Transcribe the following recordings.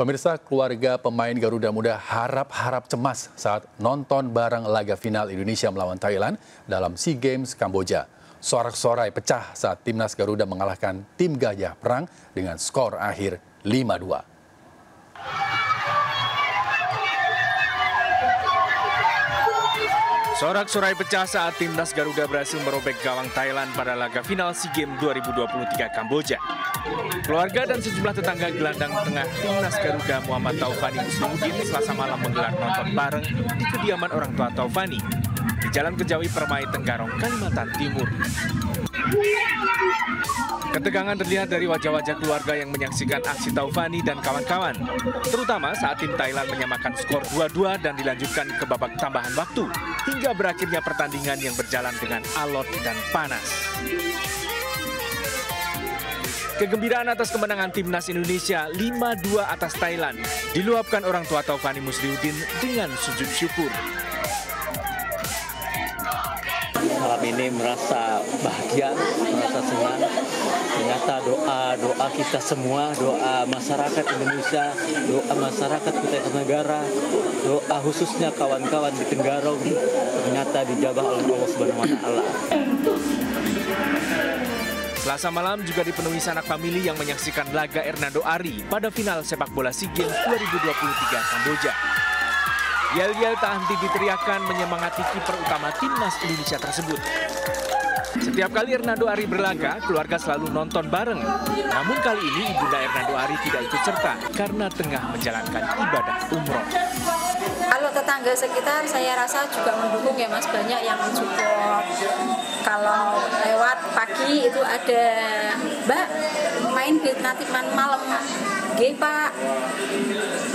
Pemirsa keluarga pemain Garuda Muda harap-harap cemas saat nonton bareng laga final Indonesia melawan Thailand dalam SEA Games Kamboja. Sorak-sorai pecah saat timnas Garuda mengalahkan tim Gajah Perang dengan skor akhir 5-2. Sorak-sorai pecah saat timnas Garuda berhasil merobek gawang Thailand pada laga final SEA Games 2023 Kamboja. Keluarga dan sejumlah tetangga gelandang tengah timnas Garuda Muhammad Taufani Muslimuddin selasa malam menggelar nonton bareng di kediaman orang tua Taufani di Jalan Kejawi Permai Tenggarong, Kalimantan Timur. Ketegangan terlihat dari wajah-wajah keluarga yang menyaksikan aksi Taufani dan kawan-kawan, terutama saat tim Thailand menyamakan skor 2-2 dan dilanjutkan ke babak tambahan waktu, hingga berakhirnya pertandingan yang berjalan dengan alot dan panas. Kegembiraan atas kemenangan timnas Indonesia 5-2 atas Thailand diluapkan orang tua Taufani Musliuddin dengan sujud syukur malam ini merasa bahagia. Ternyata doa-doa kita semua, doa masyarakat Indonesia, doa masyarakat kita negara, doa khususnya kawan-kawan di Tenggarong ternyata dijabah oleh Allah Subhanahu wa taala. Selasa malam juga dipenuhi sanak famili yang menyaksikan laga Hernando Ari pada final sepak bola SEA Games 2023 Kamboja. Yel-yel tak henti diteriakan menyemangati kiper utama timnas Indonesia tersebut. Setiap kali Hernando Ari berlaga, keluarga selalu nonton bareng. Namun kali ini Ibunda Hernando Ari tidak ikut serta karena tengah menjalankan ibadah umroh. Kalau tetangga sekitar saya rasa juga mendukung ya mas, banyak yang mensupport. Kalau lewat pagi itu ada Mbak main nanti malam G Pak,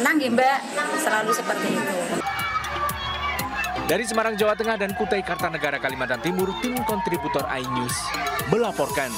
menang G Mbak, selalu seperti itu. Dari Semarang, Jawa Tengah dan Kutai Kartanegara, Kalimantan Timur, tim kontributor iNews melaporkan.